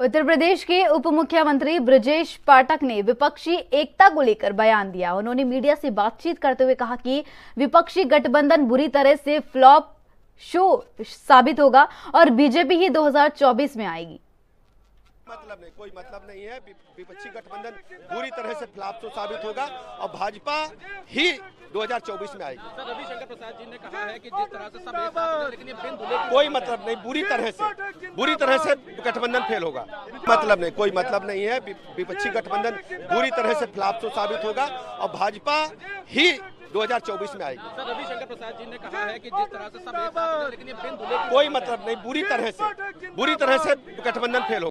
उत्तर प्रदेश के उप मुख्यमंत्री ब्रजेश पाठक ने विपक्षी एकता को लेकर बयान दिया। उन्होंने मीडिया से बातचीत करते हुए कहा कि विपक्षी गठबंधन बुरी तरह से फ्लॉप शो साबित होगा और बीजेपी ही 2024 में आएगी। मतलब नहीं, कोई मतलब नहीं है। विपक्षी गठबंधन पूरी तरह से फ्लॉप शो साबित होगा और भाजपा ही 2024 में आएगी। सर रविशंकर प्रसाद जी ने कहा है कि जिस तरह से सब एक साथ लेकिन बिन धुले कोई मतलब नहीं बुरी तरह से बुरी तरह से गठबंधन फेल होगा। मतलब नहीं कोई मतलब नहीं है विपक्षी गठबंधन बुरी तरह से फ्लॉप तो साबित होगा और भाजपा ही 2024 में आएगी। सर रविशंकर प्रसाद जी ने कहा है कि जिस तरह से सब एक साथ लेकिन ये बिन कोई मतलब नहीं बुरी तरह से बुरी तरह से गठबंधन फेल होगा।